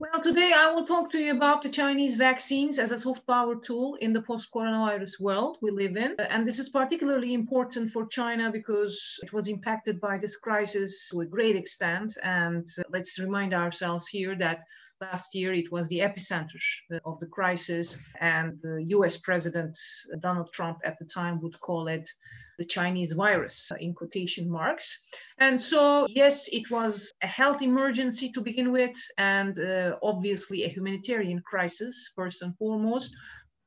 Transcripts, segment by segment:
Well, today I will talk to you about the Chinese vaccines as a soft power tool in the post coronavirus world we live in. And this is particularly important for China because it was impacted by this crisis to a great extent. And uh, let's remind ourselves here that last year it was the epicenter of the crisis. And the US President Donald Trump at the time would call it the Chinese virus in quotation marks. And so, yes, it was a health emergency to begin with, and uh, obviously a humanitarian crisis, first and foremost.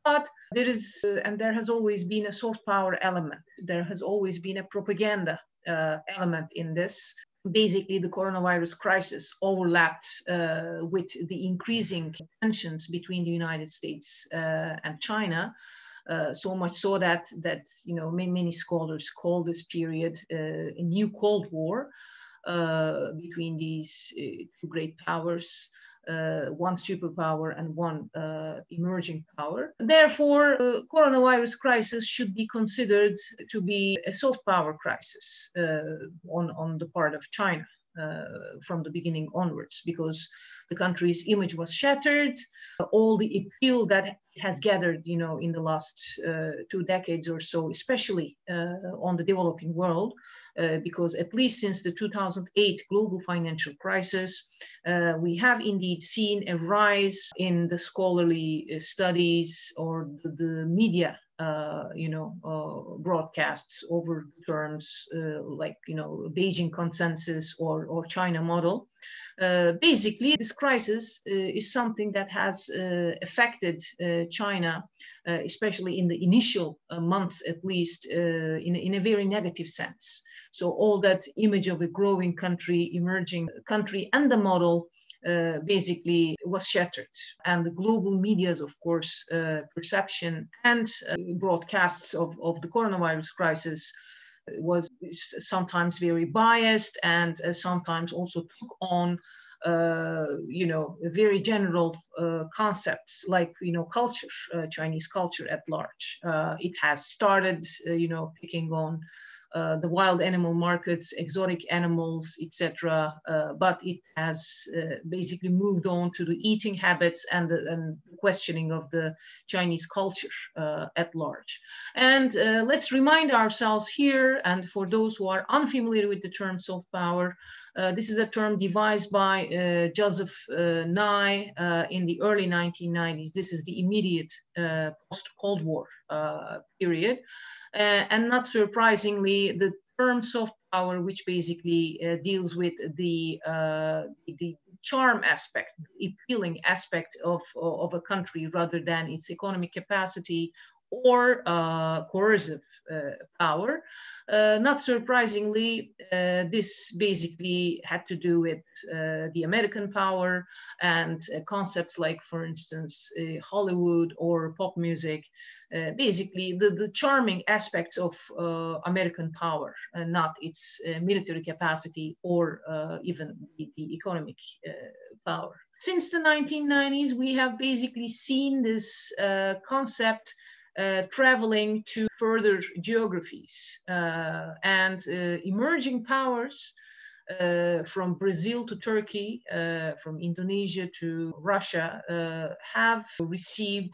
But there is, uh, and there has always been a soft power element. There has always been a propaganda uh, element in this. Basically, the coronavirus crisis overlapped uh, with the increasing tensions between the United States uh, and China. Uh, so much so that that you know many, many scholars call this period uh, a new Cold War uh, between these uh, two great powers. Uh, one superpower and one emerging power. Therefore, coronavirus crisis should be considered to be a soft power crisis on, on the part of China. Uh, from the beginning onwards because the country's image was shattered. All the appeal that has gathered, you know, in the last uh, two decades or so, especially uh, on the developing world, uh, because at least since the 2008 global financial crisis, uh, we have indeed seen a rise in the scholarly uh, studies or the, the media uh, you know, uh, broadcasts over terms uh, like, you know, Beijing consensus or, or China model. Uh, basically, this crisis is something that has affected China, especially in the initial months, at least, in, in a very negative sense. So all that image of a growing country, emerging country, and the model uh, basically was shattered. And the global media's, of course, uh, perception and uh, broadcasts of, of the coronavirus crisis was sometimes very biased and uh, sometimes also took on uh, you know, very general uh, concepts like, you know, culture, uh, Chinese culture at large. it has started, you know, picking on uh, the wild animal markets, exotic animals, etc. Uh, but it has uh, basically moved on to the eating habits and and questioning of the Chinese culture uh, at large. And uh, let's remind ourselves here, and for those who are unfamiliar with the term soft power, this is a term devised by Joseph Nye in the early 1990s. This is the immediate post-Cold War period. Uh, and not surprisingly, the term soft power, which basically uh, deals with the, uh, the charm aspect, the appealing aspect of, of a country rather than its economic capacity or uh, coercive uh, power. Uh, not surprisingly, this basically had to do with the American power and concepts like, for instance, Hollywood or pop music. Uh, basically the, the charming aspects of uh, American power, and not its uh, military capacity or even the, the economic power. Since the 1990s, we have basically seen this concept uh, traveling to further geographies uh, and uh, emerging powers uh, from Brazil to Turkey, uh, from Indonesia to Russia, uh, have received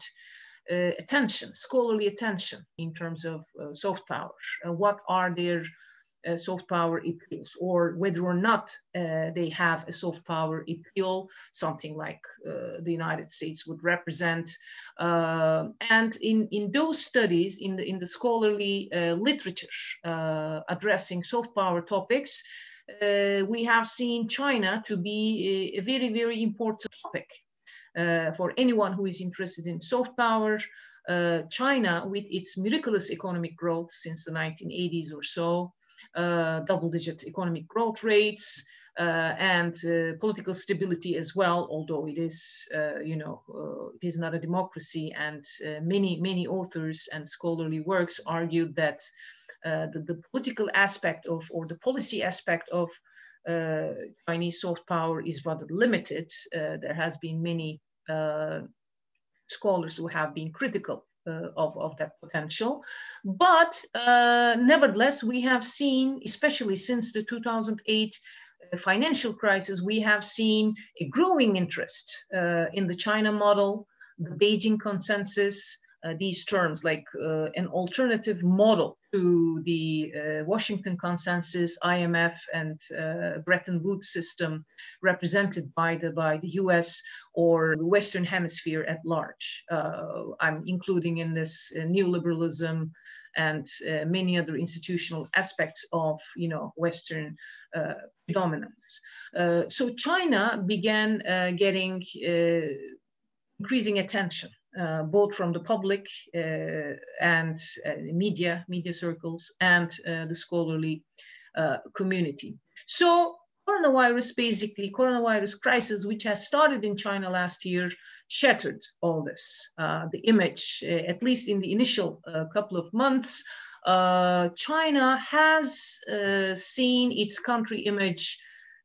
attention, scholarly attention in terms of soft power. what are their uh, soft power appeals or whether or not uh, they have a soft power appeal, something like uh, the United States would represent. Uh, and in, in those studies, in the, in the scholarly uh, literature uh, addressing soft power topics, we have seen China to be a, a very, very important topic for anyone who is interested in soft power. China, with its miraculous economic growth since the 1980s or so, uh, double-digit economic growth rates, uh, and uh, political stability as well, although it is, uh, you know, uh, it is not a democracy. And uh, many, many authors and scholarly works argued that the, the, political aspect of, or the policy aspect of Chinese soft power is rather limited. there has been many scholars who have been critical uh, of, of that potential. But uh, nevertheless, we have seen, especially since the 2008 financial crisis, we have seen a growing interest uh, in the China model, the Beijing consensus, uh, these terms like uh, an alternative model to the uh, Washington consensus, IMF, and uh, Bretton Woods system represented by the, by the US or the Western Hemisphere at large. Uh, I'm including in this neoliberalism and many other institutional aspects of you know, Western dominance. so China began getting increasing attention uh, both from the public uh, and uh, media, media circles, and uh, the scholarly uh, community. So coronavirus, basically, coronavirus crisis, which has started in China last year, shattered all this. Uh, the image, at least in the initial couple of months, China has seen its country image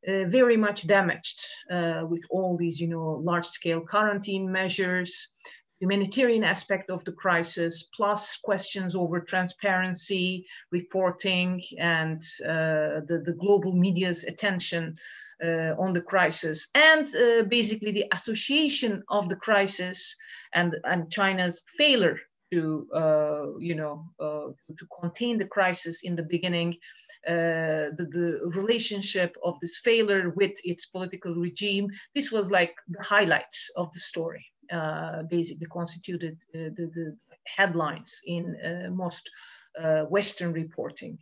uh, very much damaged uh, with all these, you know, large-scale quarantine measures, humanitarian aspect of the crisis, plus questions over transparency, reporting, and uh, the, the global media's attention uh, on the crisis, and uh, basically the association of the crisis and, and China's failure to, uh, you know, uh, to contain the crisis in the beginning. Uh, the, the, relationship of this failure with its political regime. This was like the highlight of the story basically constituted uh, the, the, headlines in uh, most uh, Western reporting.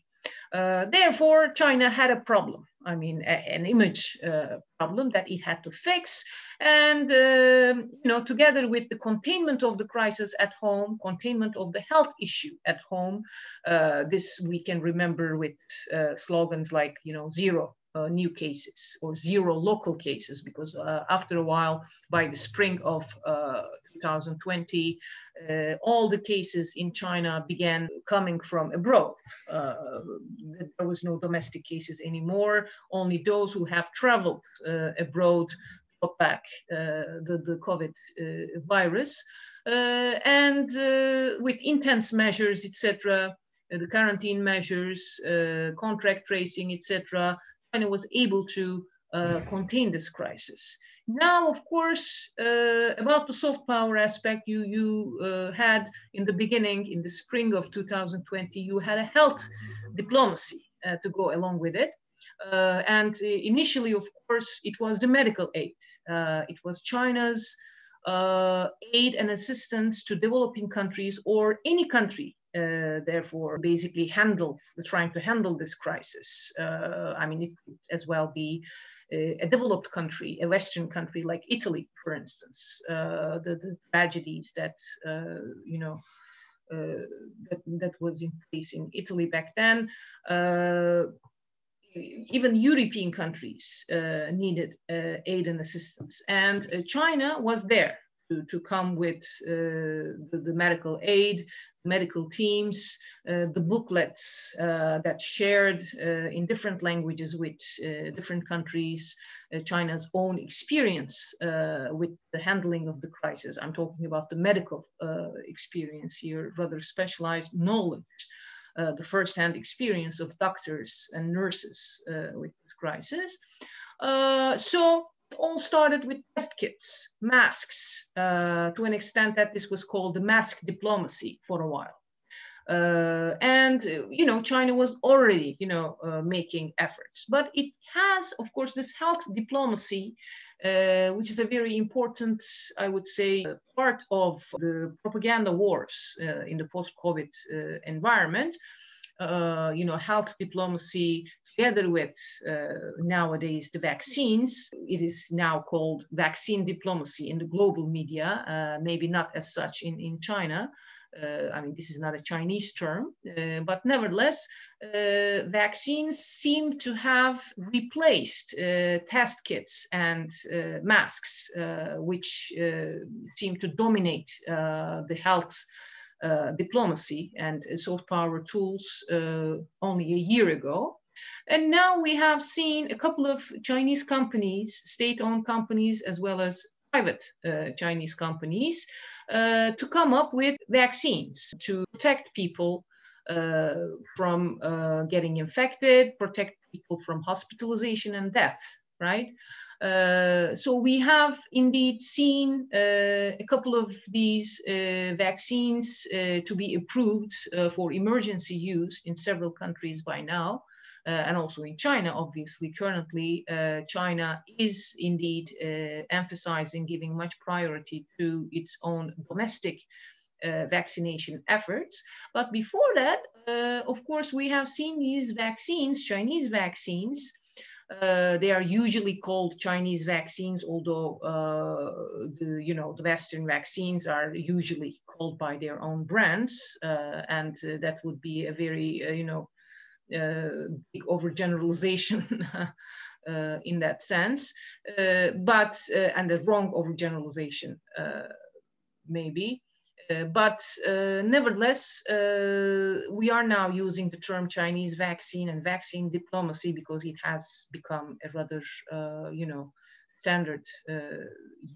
Uh, therefore, China had a problem. I mean, a, an image uh, problem that it had to fix, and um, you know, together with the containment of the crisis at home, containment of the health issue at home. this we can remember with slogans like, you know, zero uh, new cases or zero local cases because uh, after a while, by the spring of uh, 2020, uh, all the cases in China began coming from abroad. Uh, there was no domestic cases anymore. Only those who have traveled uh, abroad got back the, the COVID virus. and with intense measures, etc., the quarantine measures, contact tracing, etc., China was able to uh, contain this crisis. Now, of course, uh, about the soft power aspect, you, you uh, had in the beginning, in the spring of 2020, you had a health diplomacy uh, to go along with it. Uh, and initially, of course, it was the medical aid. Uh, it was China's aid and assistance to developing countries or any country uh, therefore basically handle trying to handle this crisis. Uh, I mean, it could as well be a, a, developed country, a Western country like Italy, for instance. Uh, the, the, tragedies that uh, you know uh, that that was in place in Italy back then. Uh, even European countries needed aid and assistance, and China was there to, to come with uh, the, the, medical aid, medical teams, uh, the booklets uh, that shared uh, in different languages with uh, different countries, uh, China's own experience with the handling of the crisis. I'm talking about the medical experience here, rather specialized knowledge. the first-hand experience of doctors and nurses with this crisis. so all started with test kits, masks, uh, to an extent that this was called the mask diplomacy for a while. Uh, and you know china was already you know uh, making efforts but it has of course this health diplomacy uh, which is a very important i would say part of the propaganda wars uh, in the post-covid uh, environment you know health diplomacy together with uh, nowadays the vaccines, it is now called vaccine diplomacy in the global media, uh, maybe not as such in, in China. Uh, I mean, this is not a Chinese term, uh, but nevertheless, uh, vaccines seem to have replaced uh, test kits and masks, which seem to dominate the health diplomacy and soft power tools only a year ago. And now we have seen a couple of Chinese companies, state-owned companies, as well as private uh, Chinese companies, uh, to come up with vaccines to protect people uh, from uh, getting infected, protect people from hospitalization and death, right? Uh, so we have indeed seen uh, a couple of these vaccines to be approved for emergency use in several countries by now. And also in China, obviously, currently, China is indeed emphasizing giving much priority to its own domestic uh, vaccination efforts. But before that, uh, of course, we have seen these vaccines, Chinese vaccines, uh, they are usually called Chinese vaccines, although uh, the you know the Western vaccines are usually called by their own brands, uh, and uh, that would be a very uh, you know big overgeneralization in that sense, but and a wrong overgeneralization maybe. Uh, but uh, nevertheless, uh, we are now using the term Chinese vaccine and vaccine diplomacy because it has become a rather, uh, you know, standard uh,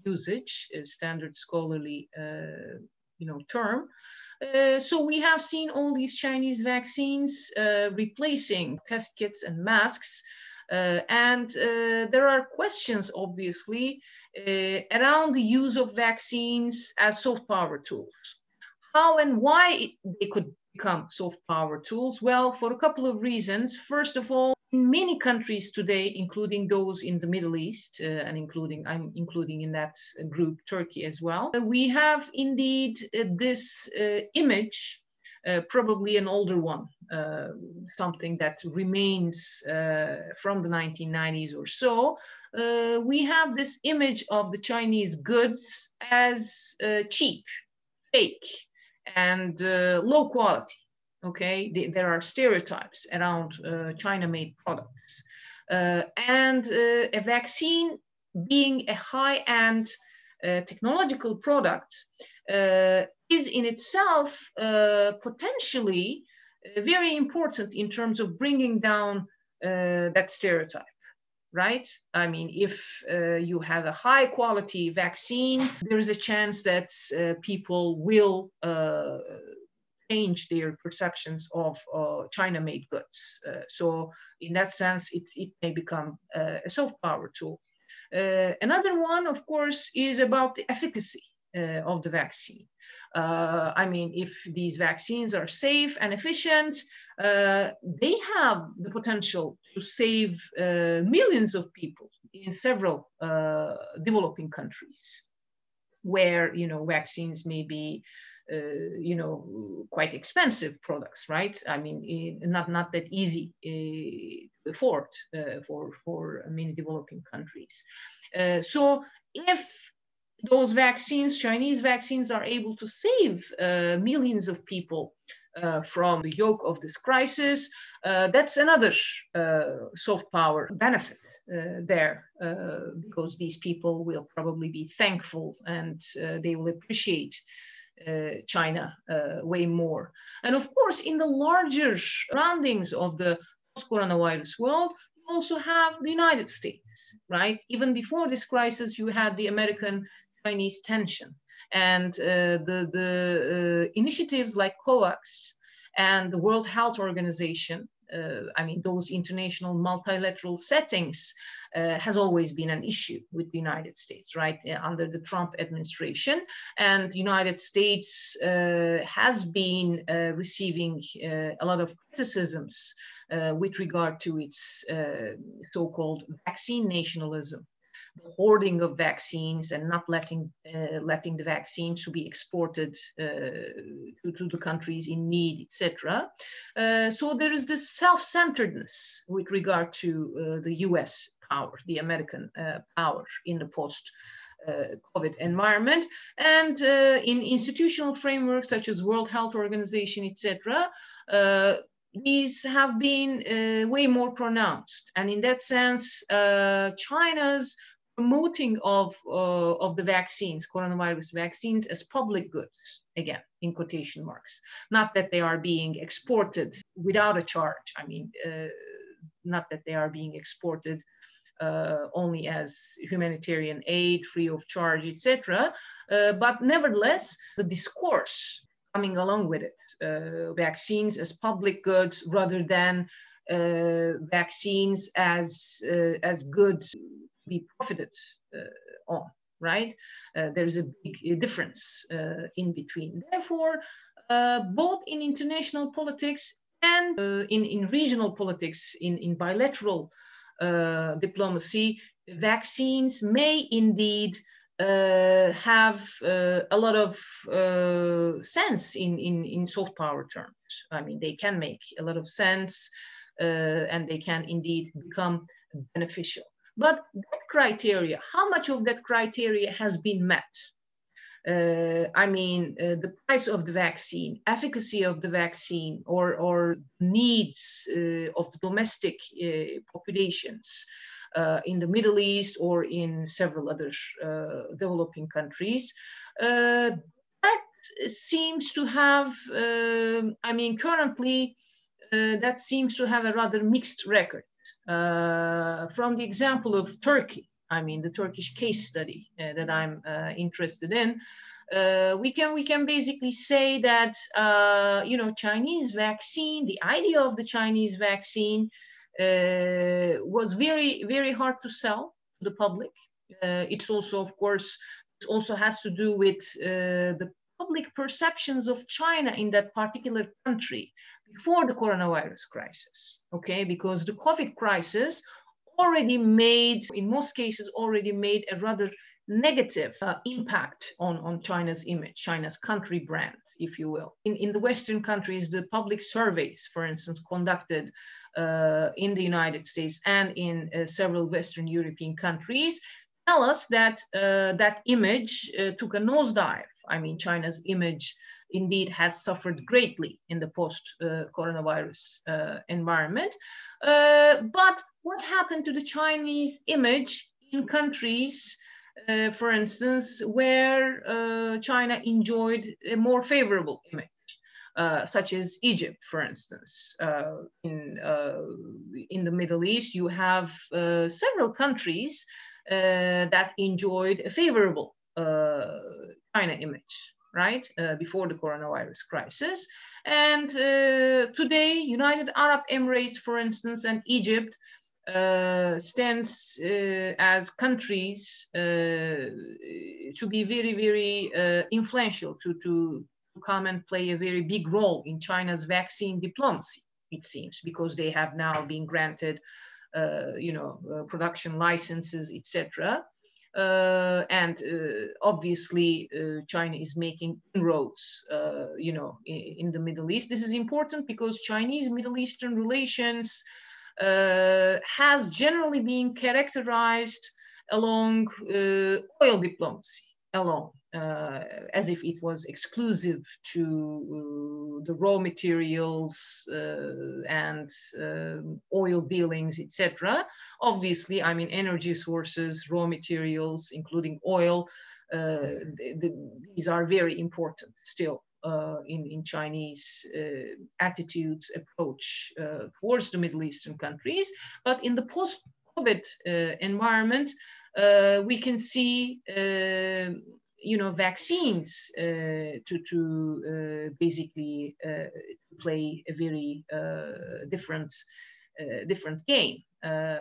usage, a standard scholarly, you know, term. Uh, so we have seen all these Chinese vaccines uh, replacing test kits and masks. Uh, and there are questions, obviously, uh, around the use of vaccines as soft power tools. How and why they could become soft power tools? Well, for a couple of reasons. First of all, many countries today, including those in the Middle East, uh, and including I'm including in that group Turkey as well, uh, we have indeed uh, this uh, image, uh, probably an older one, something that remains from the 1990s or so, uh, we have this image of the Chinese goods as uh, cheap, fake, and uh, low quality. Okay, there are stereotypes around uh, China-made products, uh, and uh, a vaccine being a high-end technological product is in itself potentially very important in terms of bringing down that stereotype right? I mean, if uh, you have a high quality vaccine, there is a chance that uh, people will uh, change their perceptions of uh, China made goods. Uh, so, in that sense, it, it may become uh, a soft power tool. another one, of course, is about the efficacy of the vaccine. Uh, I mean, if these vaccines are safe and efficient, uh, they have the potential to save uh, millions of people in several uh, developing countries where, you know, vaccines may be uh, you know, quite expensive products, right? I mean, not not that easy uh, to afford uh, for for many developing countries. so if those vaccines, Chinese vaccines, are able to save uh, millions of people uh, from the yoke of this crisis. Uh, that's another uh, soft power benefit uh, there, uh, because these people will probably be thankful and they will appreciate China way more. And of course, in the larger surroundings of the post-coronavirus world, you also have the United States, right? Even before this crisis, you had the American Chinese tension. And uh, the, the uh, initiatives like COVAX and the World Health Organization, uh, I mean, those international multilateral settings uh, has always been an issue with the United States, right, uh, under the Trump administration. And the United States uh, has been receiving a lot of criticisms with regard to its so-called vaccine nationalism hoarding of vaccines and not letting uh, letting the vaccines to be exported uh, to, to, the countries in need, etc. Uh, so there is this self-centeredness with regard to uh, the U.S. power, the American uh, power in the post. Uh, COVID environment and in institutional frameworks such as World Health Organization, etc., these have been way more pronounced. And in that sense, China's promoting of, uh, of the vaccines, coronavirus vaccines, as public goods, again, in quotation marks. Not that they are being exported without a charge. I mean, uh, not that they are being exported uh, only as humanitarian aid, free of charge, etc. Uh, but nevertheless, the discourse coming along with it. Uh, vaccines as public goods rather than uh, vaccines as as goods be profited uh, on. Right? Uh, there is a big difference in between. Therefore, both in international politics and in in regional politics, in in bilateral diplomacy, vaccines may indeed uh, have uh, a lot of uh, sense in, in, in soft power terms. I mean, they can make a lot of sense uh, and they can indeed become beneficial. But that criteria, how much of that criteria has been met? Uh, I mean, uh, the price of the vaccine, efficacy of the vaccine, or, or needs of the domestic populations, uh, in the Middle East or in several other uh, developing countries. Uh, that seems to have, um, I mean, currently, that seems to have a rather mixed record. From the example of Turkey, I mean, the Turkish case study that I'm interested in, uh, we can we can basically say that uh, you know Chinese vaccine, the idea of the Chinese vaccine uh, was very, very hard to sell to the public. Uh, it's also, of course, also has to do with uh, the public perceptions of China in that particular country before the coronavirus crisis, okay? Because the COVID crisis already made, in most cases, already made a rather negative uh, impact on, on China's image, China's country brand, if you will. In, in the Western countries, the public surveys, for instance, conducted uh, in the United States and in uh, several Western European countries tell us that uh, that image took a nosedive. I mean, China's image indeed has suffered greatly in the post-coronavirus environment. but what happened to the Chinese image in countries uh, for instance, where uh, China enjoyed a more favorable image. Uh, such as Egypt, for instance. Uh, in, uh, in the Middle East, you have uh, several countries that enjoyed a favorable China image, right, before the coronavirus crisis. And today, United Arab Emirates, for instance, and Egypt uh, stands uh, as countries uh, to be very, very influential to, to come and play a very big role in China's vaccine diplomacy, it seems, because they have now been granted, uh, you know, uh, production licenses, etc. Uh, and uh, obviously, uh, China is making inroads, uh, you know, in, in, the Middle East. This is important because Chinese Middle Eastern relations has generally been characterized along oil diplomacy alone uh, as if it was exclusive to uh, the raw materials uh, and um, oil dealings, etc. Obviously, I mean, energy sources, raw materials, including oil, uh, these are very important still. Uh, in, in Chinese uh, attitudes, approach towards the Middle Eastern countries. But in the post COVID environment, we can see you know vaccines uh, to to uh, basically uh, play a very uh, different uh, different game. Uh,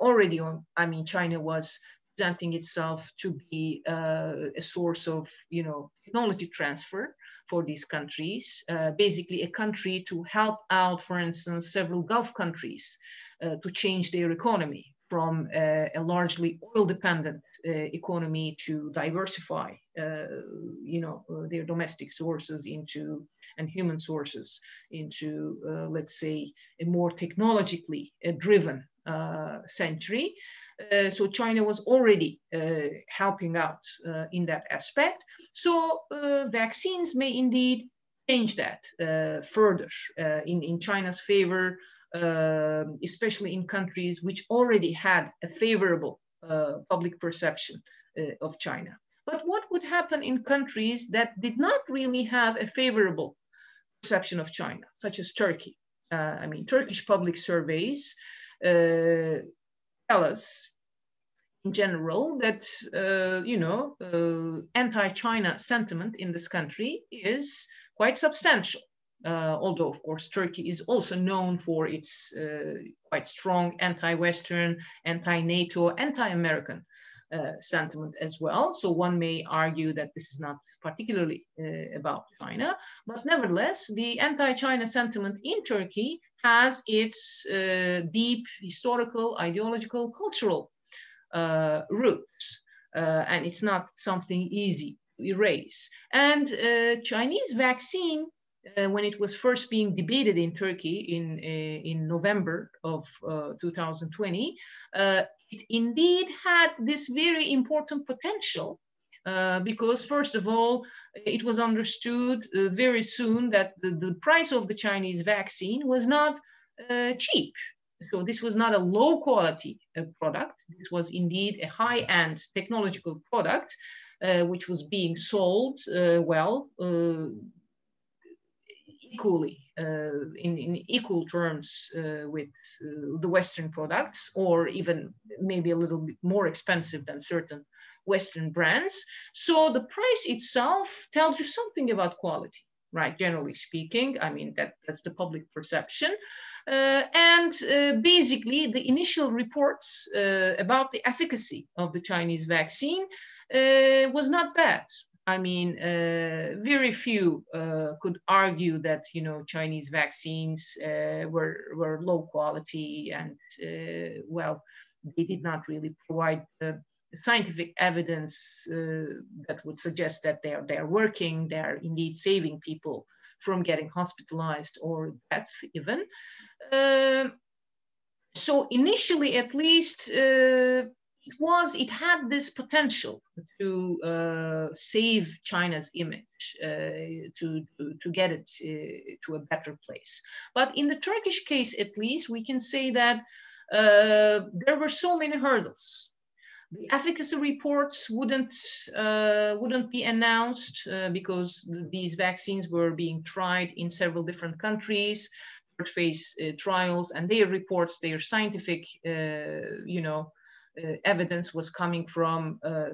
already on, I mean, China was presenting itself to be a source of you know technology transfer for these countries. basically, a country to help out, for instance, several Gulf countries to change their economy from a largely oil dependent uh, economy to diversify, uh, you know, uh, their domestic sources into and human sources into, let's say, a more technologically driven century. Uh, so China was already uh, helping out uh, in that aspect. So vaccines may indeed change that further in, in China's favor, especially in countries which already had a favorable uh, public perception uh, of China. But what would happen in countries that did not really have a favorable perception of China, such as Turkey? Uh, I mean, Turkish public surveys tell us in general that, uh, you know, uh, anti-China sentiment in this country is quite substantial. Uh, although, of course, Turkey is also known for its uh, quite strong anti-Western, anti-NATO, anti-American uh, sentiment as well. So one may argue that this is not particularly uh, about China, but nevertheless, the anti-China sentiment in Turkey has its uh, deep historical, ideological, cultural uh, roots. and it's not something easy to erase. And Chinese vaccine uh, when it was first being debated in Turkey in, uh, in November of uh, 2020, uh, it indeed had this very important potential uh, because first of all, it was understood uh, very soon that the, the, price of the Chinese vaccine was not cheap. So this was not a low quality product. This was indeed a high-end technological product, which was being sold well equally uh, in, in equal terms uh, with uh, the Western products, or even maybe a little bit more expensive than certain Western brands. So the price itself tells you something about quality right generally speaking i mean that that's the public perception uh, and uh, basically the initial reports uh, about the efficacy of the chinese vaccine was not bad I mean, uh, very few uh, could argue that you know Chinese vaccines uh, were were low quality and uh, well, they did not really provide the scientific evidence uh, that would suggest that they are they are working, they are indeed saving people from getting hospitalized or death even. Um, so initially, at least, uh, it was it had this potential to uh, save China's image, uh, to, to, to get it uh, to a better place. But in the Turkish case, at least, we can say that uh, there were so many hurdles. The efficacy reports wouldn't uh, wouldn't be announced uh, because these vaccines were being tried in several different countries, phase trials, and their reports, their scientific, you know, uh, evidence was coming from uh,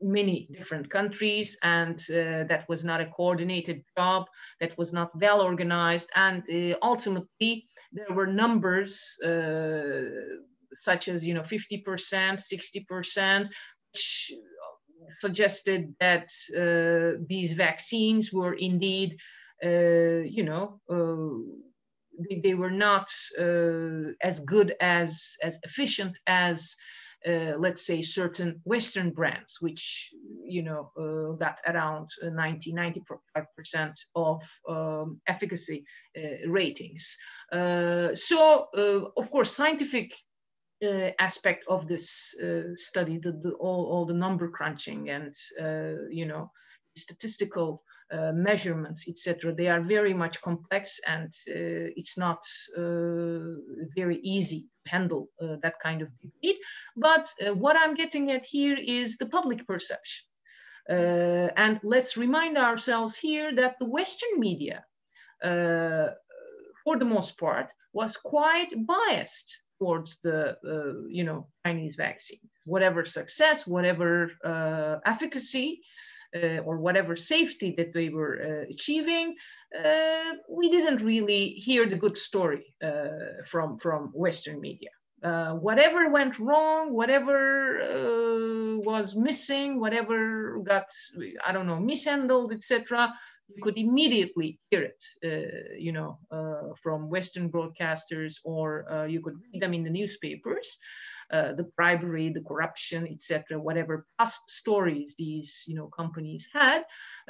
many different countries and uh, that was not a coordinated job that was not well organized. And uh, ultimately there were numbers uh, such as you know 50% 60% which suggested that uh, these vaccines were indeed you know they, they, were not as good as as efficient as uh, let's say certain Western brands, which you know uh, got around 90, 95% of um, efficacy uh, ratings. Uh, so of course, scientific uh, aspect of this uh, study, the, the, all, all the number crunching and you know statistical uh, measurements, etc. They are very much complex and uh, it's not uh, very easy handle uh, that kind of debate. But uh, what I'm getting at here is the public perception. and let's remind ourselves here that the Western media, for the most part, was quite biased towards the you know Chinese vaccine. Whatever success, whatever efficacy, uh, or whatever safety that they were uh, achieving, uh, we didn't really hear the good story uh, from, from Western media. Uh, whatever went wrong, whatever uh, was missing, whatever got, I don't know, mishandled, etc., you could immediately hear it, you know, from Western broadcasters, or you could read them in the newspapers. Uh, the bribery, the corruption, etc., whatever past stories these you know companies had,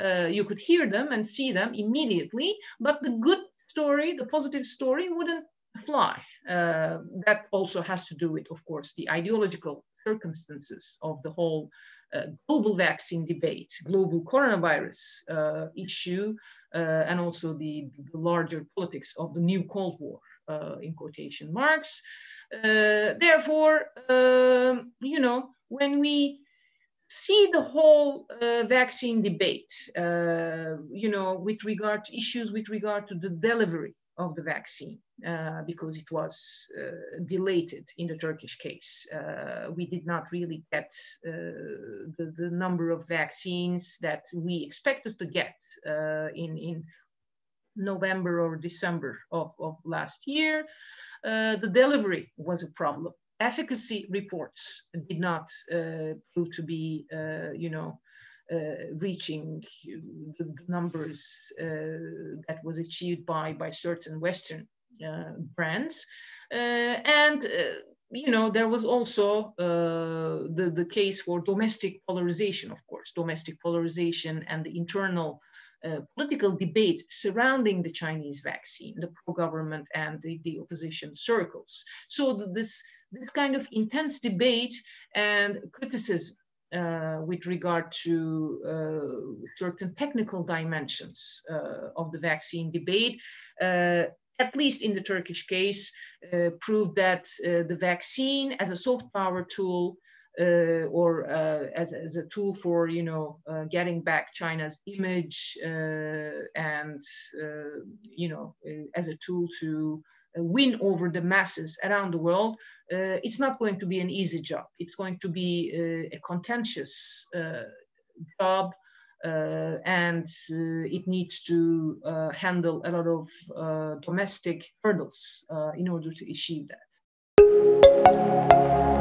uh, you could hear them and see them immediately. But the good story, the positive story, wouldn't fly. Uh, that also has to do with, of course, the ideological circumstances of the whole uh, global vaccine debate, global coronavirus uh, issue, uh, and also the, the, larger politics of the new Cold War, uh, in quotation marks. Uh, therefore, um, you know, when we see the whole uh, vaccine debate, uh, you know, with regard to issues with regard to the delivery of the vaccine uh, because it was uh, belated in the Turkish case. Uh, we did not really get the, the number of vaccines that we expected to get in, in November or December of, of last year. Uh, the delivery was a problem. Efficacy reports did not prove to be, you know, uh, reaching the numbers uh, that was achieved by, by certain Western uh, brands. and you know, there was also uh, the, the case for domestic polarization, of course, domestic polarization and the internal political debate surrounding the Chinese vaccine, the pro-government and the, the opposition circles. So this, this kind of intense debate and criticism uh, with regard to uh, certain technical dimensions uh, of the vaccine debate, uh, at least in the Turkish case, uh, proved that the vaccine as a soft power tool or as, as a tool for, you know, getting back China's image and, you know, as a tool to win over the masses around the world, uh, it's not going to be an easy job. It's going to be uh, a contentious uh, job. Uh, and uh, it needs to uh, handle a lot of domestic hurdles in order to achieve that.